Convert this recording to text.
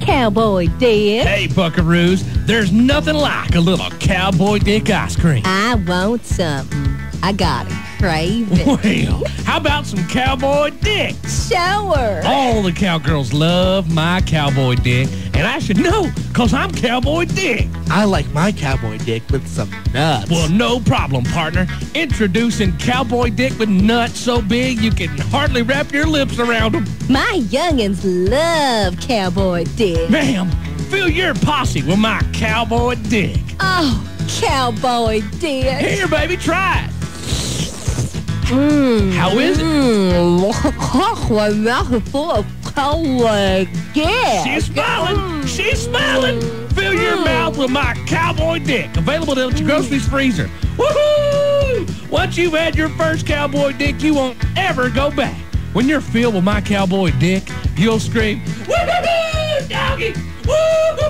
Cowboy Dick. Hey, buckaroos, there's nothing like a little cowboy dick ice cream. I want something. I got it. Crave it. Well, how about some cowboy dicks? Shower. All the cowgirls love my cowboy dick, and I should know, because I'm cowboy dick. I like my cowboy dick with some nuts. Well, no problem, partner. Introducing cowboy dick with nuts so big you can hardly wrap your lips around them. My youngins love Cowboy Dick. Ma'am, fill your posse with my cowboy dick. Oh, Cowboy Dick. Here, baby, try it. Mmm. How is it? Mmm. My mouth is full of Cowboy Dick. She's smiling. She's smiling. Fill your hmm. mouth with my cowboy dick. Available at your groceries freezer. Woohoo! Once you've had your first cowboy dick, you won't ever go back. When you're filled with my cowboy dick, you'll scream, Woo-hoo-hoo, doggy! Woo!